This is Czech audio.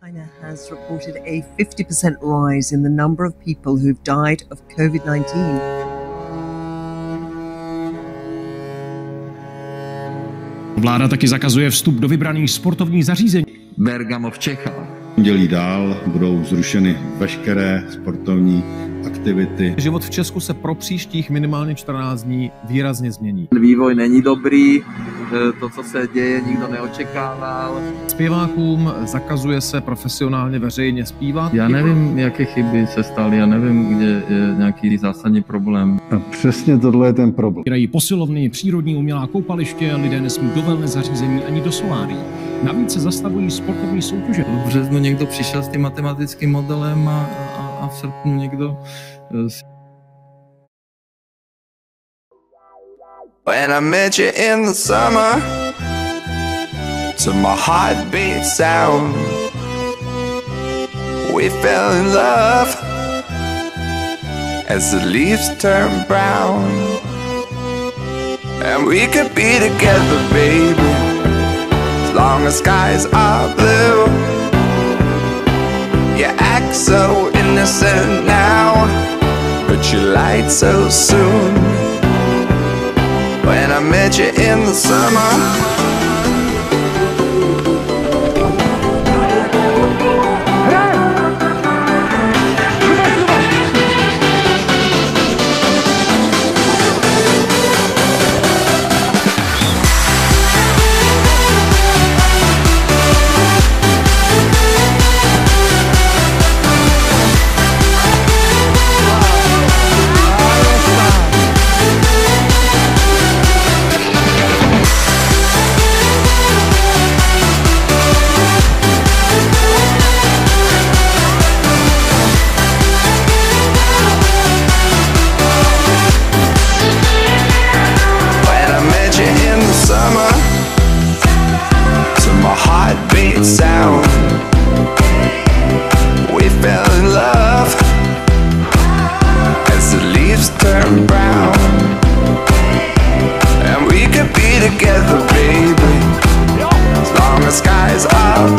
China has reported a 50% rise in the number of people who've died of COVID 19. Vláda taky zakazuje vstup do vybraných sportovních zařízení. Bergamo v Čechách. Dělí dál budou zrušeny veškeré sportovní aktivity. Život v Česku se pro příštích minimálně 14 dní výrazně změní. Vývoj není dobrý, to, co se děje, nikdo neočekával. Zpěvákům zakazuje se profesionálně veřejně zpívat. Já nevím, jaké chyby se staly, já nevím, kde je nějaký zásadní problém. A přesně tohle je ten problém. Vyrají posilovny, přírodní umělá koupaliště, lidé nesmí do wellness zařízení ani do solárí. Navíc se zastavují sportovní soutěže. V březnu někdo přišel s tím matematickým modelem a, When I met you in the summer To my heartbeat sound We fell in love As the leaves turn brown. And we could be together, baby As long as skies are blue You act so innocent now But you lied so soon when I met you in the summer. eyes out.